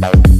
Bye.